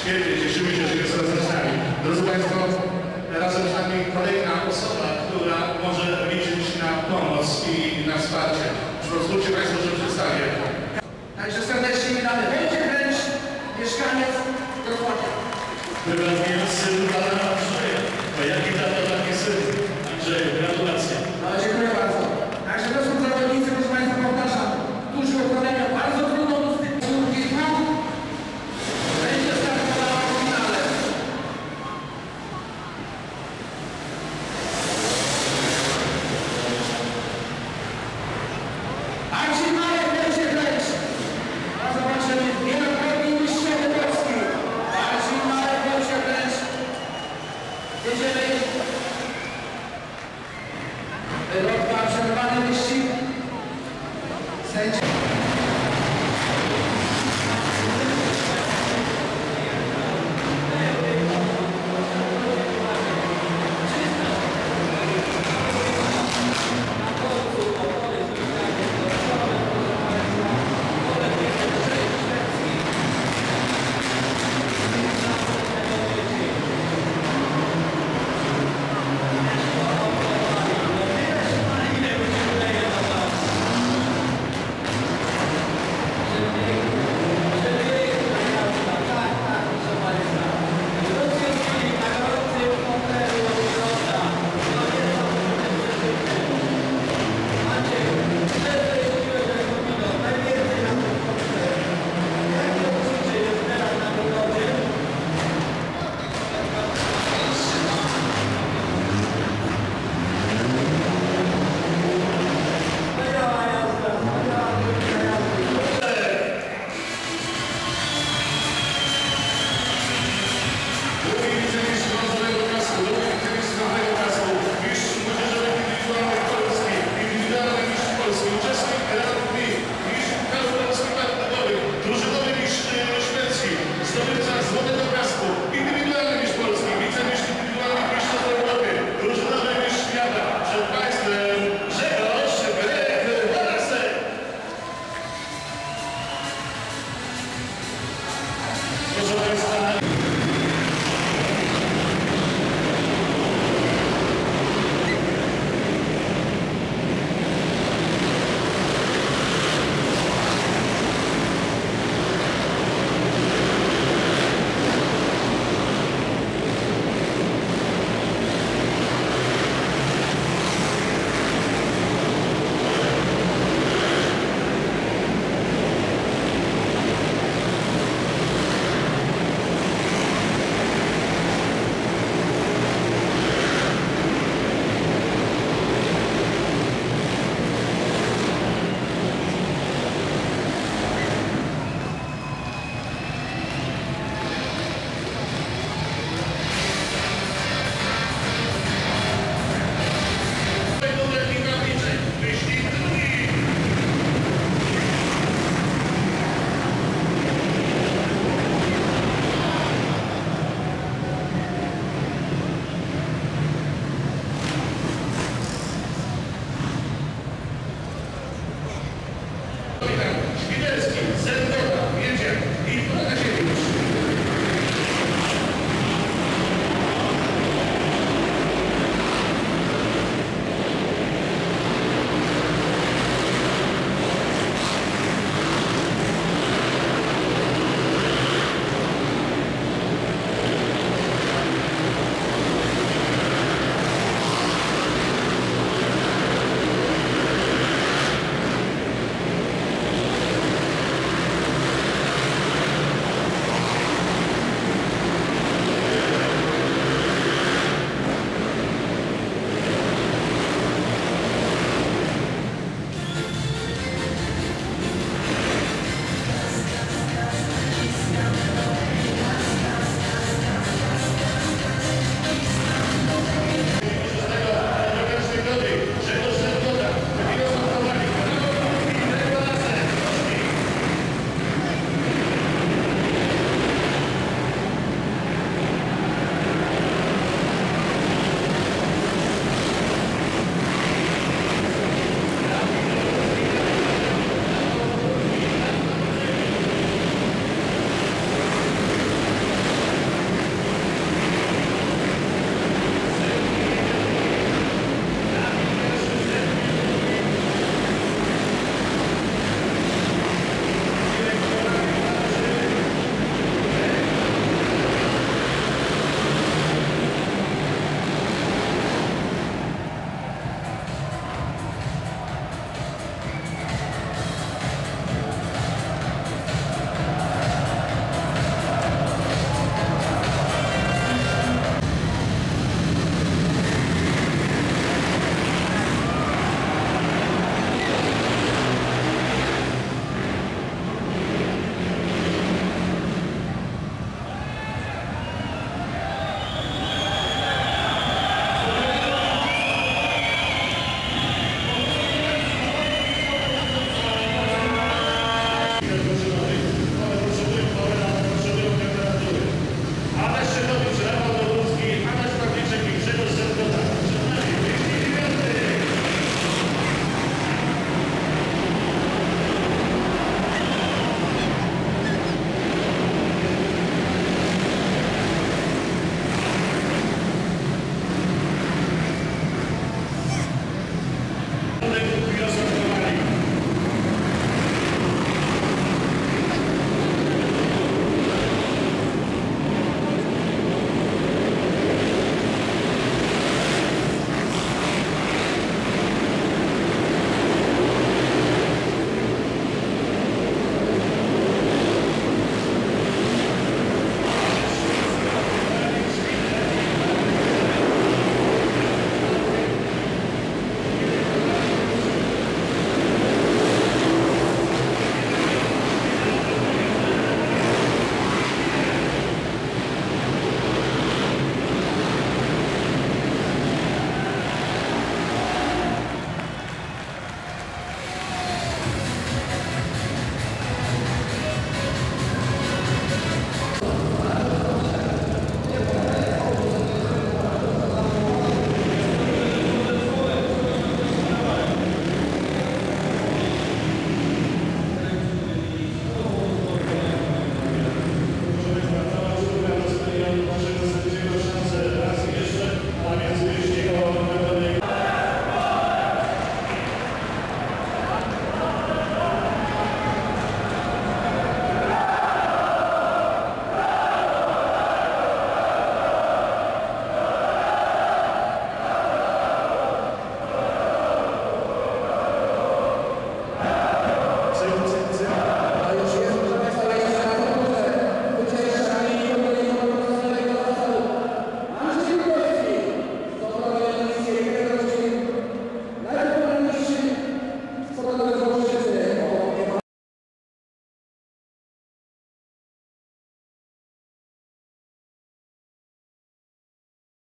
Świetnie, cieszymy się, że jest razem z nami. Drodzy Państwo, razem z nami kolejna osoba, która może liczyć na pomoc i na wsparcie. Pozwólcie Państwo, że przedstawię. Także serdecznie witamy. Będzie wręcz mieszkaniec w Wrocławiu. Wyrobniający Pana Andrzeja. To jaki Thank you. Send